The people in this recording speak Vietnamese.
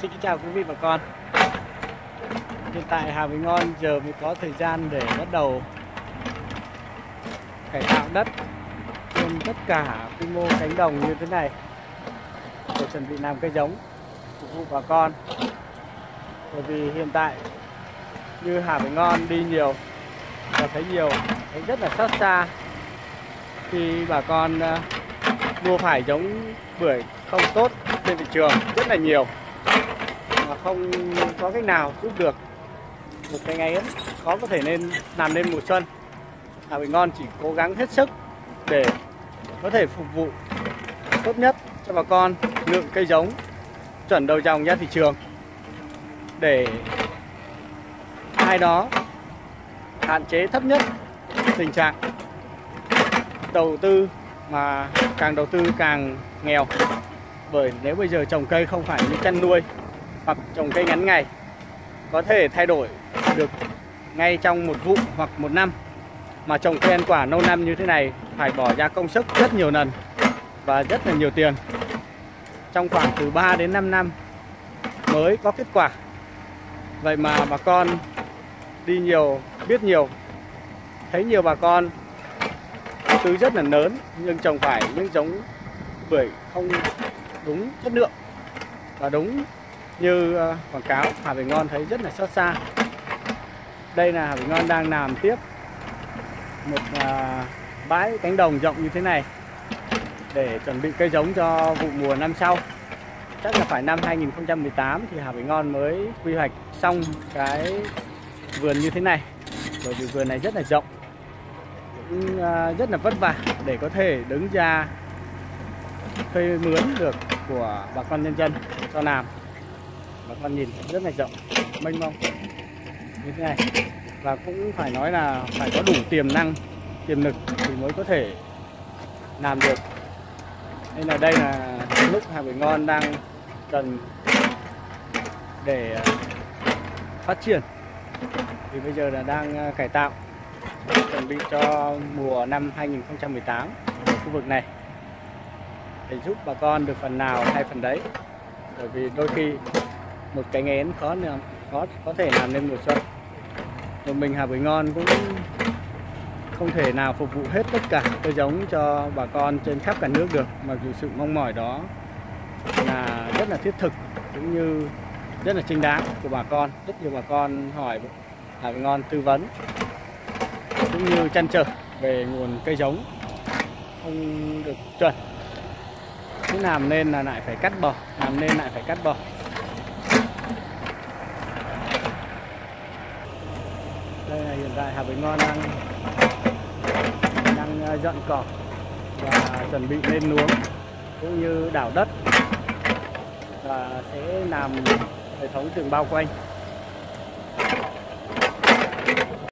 Xin kính chào quý vị và con. Hiện tại Hà Bình Ngon giờ mới có thời gian để bắt đầu cải tạo đất trên tất cả quy mô cánh đồng như thế này. Để chuẩn bị làm cây giống, phục vụ bà con. Bởi vì hiện tại như Hà Bình Ngon đi nhiều và thấy nhiều, thấy rất là xót xa khi bà con à, mua phải giống bưởi không tốt trên thị trường rất là nhiều mà không có cách nào giúp được một cái ngày ấy, khó có thể nên làm nên mùa xuân. Hà Bình Ngon chỉ cố gắng hết sức để có thể phục vụ tốt nhất cho bà con lượng cây giống, chuẩn đầu dòng ra thị trường. Để ai đó hạn chế thấp nhất tình trạng đầu tư mà càng đầu tư càng nghèo. Bởi nếu bây giờ trồng cây không phải như chăn nuôi hoặc trồng cây ngắn ngày có thể thay đổi được ngay trong một vụ hoặc một năm. Mà trồng cây ăn quả lâu năm như thế này phải bỏ ra công sức rất nhiều lần và rất là nhiều tiền. Trong khoảng từ 3 đến 5 năm mới có kết quả. Vậy mà bà con đi nhiều, biết nhiều, thấy nhiều bà con tứ rất là lớn nhưng trồng phải những giống bưởi không đúng chất lượng và đúng như ờ, quảng cáo, Hà Bình Ngon thấy rất là xót xa. Đây là Hà Bình Ngon đang làm tiếp một ờ, bãi cánh đồng rộng như thế này để chuẩn bị cây giống cho vụ mùa năm sau. Chắc là phải năm 2018 thì Hà Bình Ngon mới quy hoạch xong cái vườn như thế này. Bởi vì vườn này rất là rộng, cũng ờ, rất là vất vả để có thể đứng ra thuê mướn được của bà con nhân dân cho làm và con nhìn rất là rộng, mênh mông. Như thế này. Và cũng phải nói là phải có đủ tiềm năng, tiềm lực thì mới có thể làm được. Nên là đây là lúc Hà Bình Ngon đang cần để ờ, phát triển. Thì bây giờ là đang ờ, cải tạo, chuẩn bị cho mùa năm 2018 ở khu vực này. Để giúp bà con được phần nào hay phần đấy. Bởi vì đôi khi một cái nghén khó khó, có thể làm nên mùa xuân. Một mình Hà Bưởi Ngon cũng không thể nào phục vụ hết tất cả cây giống cho bà con trên khắp cả nước được, mặc dù sự mong mỏi đó là rất là thiết thực cũng như rất là chính đáng của bà con. Rất nhiều bà con hỏi Hà Bưởi Ngon tư vấn cũng như chăn trở về nguồn cây giống không được chuẩn. Cứ làm nên là lại phải cắt bỏ, làm nên lại phải cắt bỏ đây là hiện tại Hà Bình Ngon đang đang ờ, dọn cỏ và chuẩn bị lên luống cũng như đảo đất và sẽ làm hệ thống tường bao quanh.